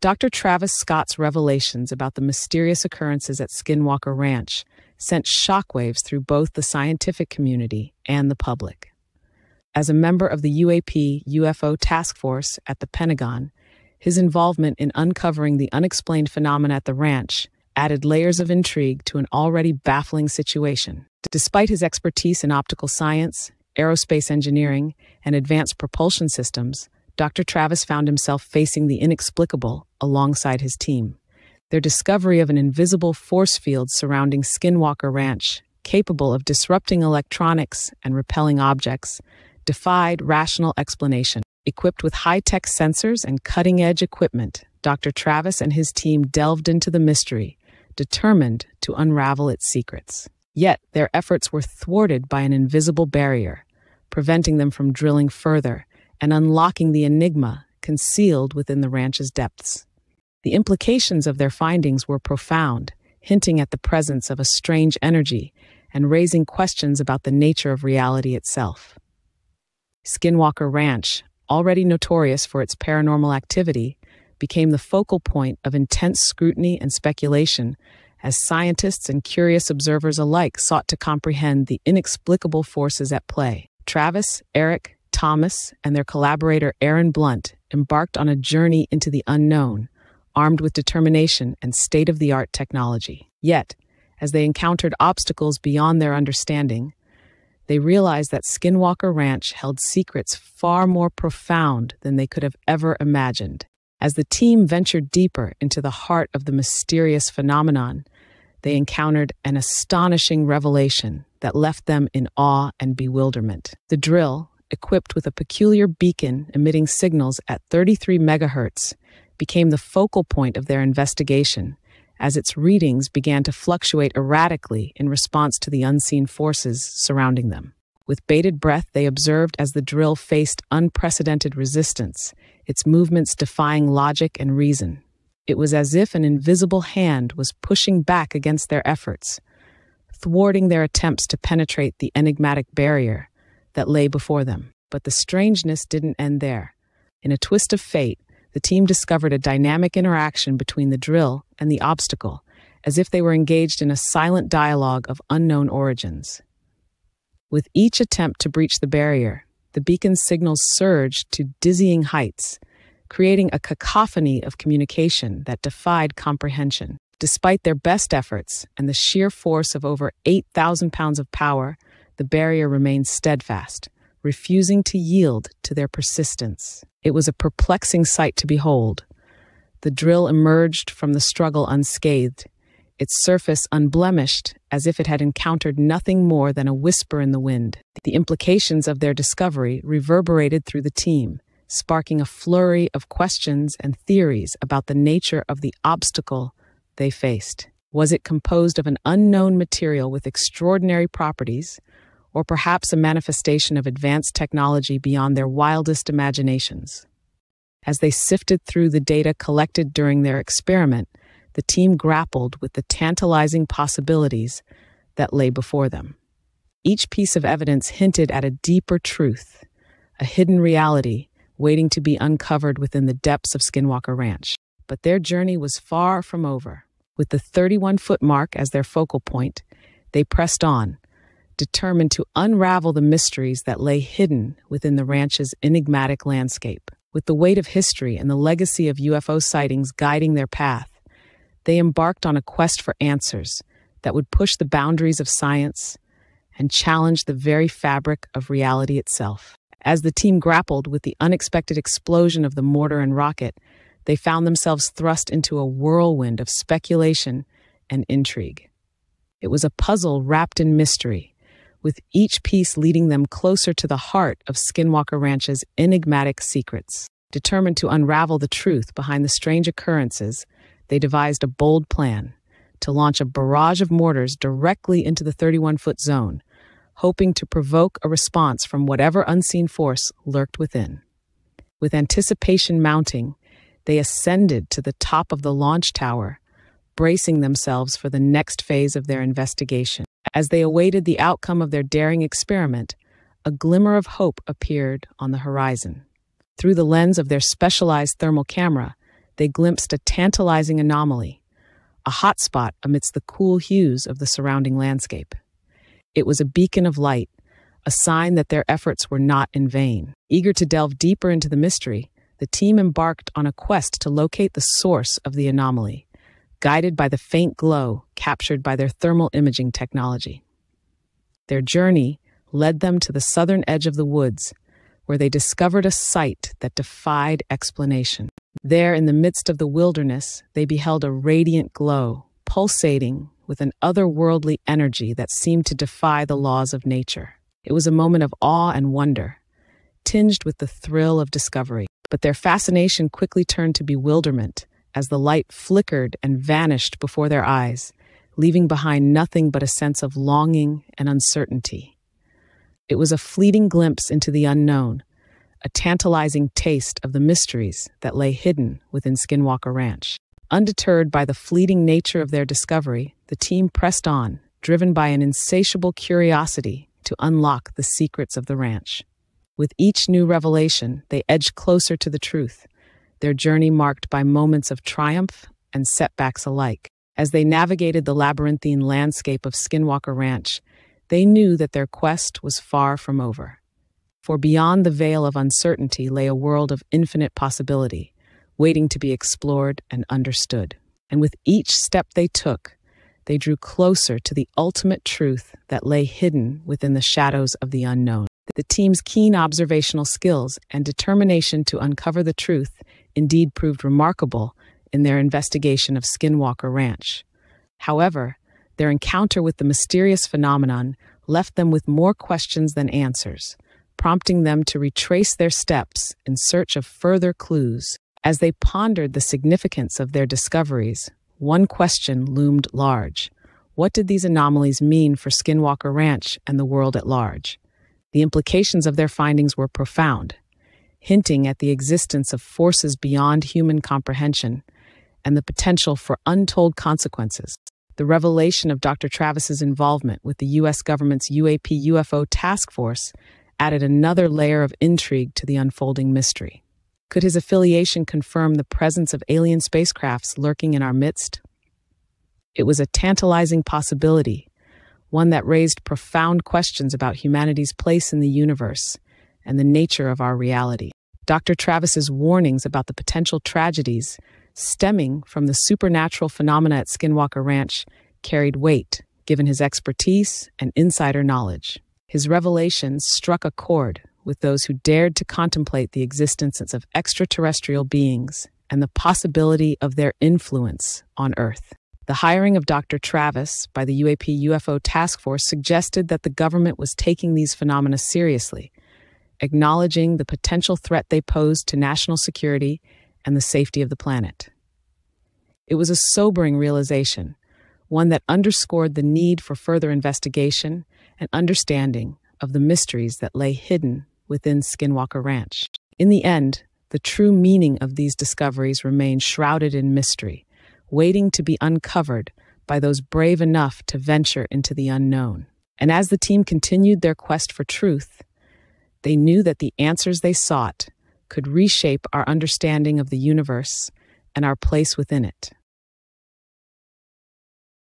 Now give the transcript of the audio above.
Dr. Travis Scott's revelations about the mysterious occurrences at Skinwalker Ranch sent shockwaves through both the scientific community and the public. As a member of the UAP UFO task force at the Pentagon, his involvement in uncovering the unexplained phenomena at the ranch added layers of intrigue to an already baffling situation. Despite his expertise in optical science, aerospace engineering, and advanced propulsion systems, Dr. Travis found himself facing the inexplicable alongside his team. Their discovery of an invisible force field surrounding Skinwalker Ranch, capable of disrupting electronics and repelling objects, defied rational explanation. Equipped with high tech sensors and cutting edge equipment, Dr. Travis and his team delved into the mystery, determined to unravel its secrets. Yet their efforts were thwarted by an invisible barrier, preventing them from drilling further and unlocking the enigma concealed within the ranch's depths. The implications of their findings were profound, hinting at the presence of a strange energy and raising questions about the nature of reality itself. Skinwalker Ranch, already notorious for its paranormal activity, became the focal point of intense scrutiny and speculation as scientists and curious observers alike sought to comprehend the inexplicable forces at play. Travis, Eric, Thomas, and their collaborator Aaron Blunt embarked on a journey into the unknown, armed with determination and state of the art technology. Yet, as they encountered obstacles beyond their understanding, they realized that Skinwalker Ranch held secrets far more profound than they could have ever imagined. As the team ventured deeper into the heart of the mysterious phenomenon, they encountered an astonishing revelation that left them in awe and bewilderment. The drill, equipped with a peculiar beacon emitting signals at 33 megahertz, became the focal point of their investigation as its readings began to fluctuate erratically in response to the unseen forces surrounding them. With bated breath, they observed as the drill faced unprecedented resistance, its movements defying logic and reason. It was as if an invisible hand was pushing back against their efforts, thwarting their attempts to penetrate the enigmatic barrier that lay before them. But the strangeness didn't end there. In a twist of fate, the team discovered a dynamic interaction between the drill and the obstacle, as if they were engaged in a silent dialogue of unknown origins. With each attempt to breach the barrier, the beacon's signals surged to dizzying heights, creating a cacophony of communication that defied comprehension. Despite their best efforts and the sheer force of over 8,000 pounds of power, the barrier remained steadfast, refusing to yield to their persistence. It was a perplexing sight to behold. The drill emerged from the struggle unscathed, its surface unblemished, as if it had encountered nothing more than a whisper in the wind. The implications of their discovery reverberated through the team, sparking a flurry of questions and theories about the nature of the obstacle they faced. Was it composed of an unknown material with extraordinary properties, or perhaps a manifestation of advanced technology beyond their wildest imaginations. As they sifted through the data collected during their experiment, the team grappled with the tantalizing possibilities that lay before them. Each piece of evidence hinted at a deeper truth, a hidden reality waiting to be uncovered within the depths of Skinwalker Ranch. But their journey was far from over. With the 31 foot mark as their focal point, they pressed on, determined to unravel the mysteries that lay hidden within the ranch's enigmatic landscape. With the weight of history and the legacy of UFO sightings guiding their path, they embarked on a quest for answers that would push the boundaries of science and challenge the very fabric of reality itself. As the team grappled with the unexpected explosion of the mortar and rocket, they found themselves thrust into a whirlwind of speculation and intrigue. It was a puzzle wrapped in mystery, with each piece leading them closer to the heart of Skinwalker Ranch's enigmatic secrets. Determined to unravel the truth behind the strange occurrences, they devised a bold plan to launch a barrage of mortars directly into the 31 foot zone, hoping to provoke a response from whatever unseen force lurked within. With anticipation mounting, they ascended to the top of the launch tower, bracing themselves for the next phase of their investigation. As they awaited the outcome of their daring experiment, a glimmer of hope appeared on the horizon. Through the lens of their specialized thermal camera, they glimpsed a tantalizing anomaly, a hotspot amidst the cool hues of the surrounding landscape. It was a beacon of light, a sign that their efforts were not in vain. Eager to delve deeper into the mystery, the team embarked on a quest to locate the source of the anomaly, guided by the faint glow captured by their thermal imaging technology. Their journey led them to the southern edge of the woods, where they discovered a sight that defied explanation. There, in the midst of the wilderness, they beheld a radiant glow, pulsating with an otherworldly energy that seemed to defy the laws of nature. It was a moment of awe and wonder, tinged with the thrill of discovery. But their fascination quickly turned to bewilderment as the light flickered and vanished before their eyes, leaving behind nothing but a sense of longing and uncertainty. It was a fleeting glimpse into the unknown, a tantalizing taste of the mysteries that lay hidden within Skinwalker Ranch. Undeterred by the fleeting nature of their discovery, the team pressed on, driven by an insatiable curiosity to unlock the secrets of the ranch. With each new revelation, they edged closer to the truth, their journey marked by moments of triumph and setbacks alike. As they navigated the labyrinthine landscape of Skinwalker Ranch, they knew that their quest was far from over. For beyond the veil of uncertainty lay a world of infinite possibility, waiting to be explored and understood. And with each step they took, they drew closer to the ultimate truth that lay hidden within the shadows of the unknown. The team's keen observational skills and determination to uncover the truth indeed proved remarkable in their investigation of Skinwalker Ranch. However, their encounter with the mysterious phenomenon left them with more questions than answers, prompting them to retrace their steps in search of further clues. As they pondered the significance of their discoveries, one question loomed large. What did these anomalies mean for Skinwalker Ranch and the world at large? The implications of their findings were profound, hinting at the existence of forces beyond human comprehension and the potential for untold consequences. The revelation of Dr. Travis's involvement with the U.S. government's UAP UFO task force added another layer of intrigue to the unfolding mystery. Could his affiliation confirm the presence of alien spacecrafts lurking in our midst? It was a tantalizing possibility, one that raised profound questions about humanity's place in the universe and the nature of our reality. Dr. Travis's warnings about the potential tragedies stemming from the supernatural phenomena at Skinwalker Ranch carried weight, given his expertise and insider knowledge. His revelations struck a chord with those who dared to contemplate the existence of extraterrestrial beings and the possibility of their influence on Earth. The hiring of Dr. Travis by the UAP UFO Task Force suggested that the government was taking these phenomena seriously, acknowledging the potential threat they posed to national security and the safety of the planet. It was a sobering realization, one that underscored the need for further investigation and understanding of the mysteries that lay hidden within Skinwalker Ranch. In the end, the true meaning of these discoveries remained shrouded in mystery, waiting to be uncovered by those brave enough to venture into the unknown. And as the team continued their quest for truth, they knew that the answers they sought could reshape our understanding of the universe and our place within it.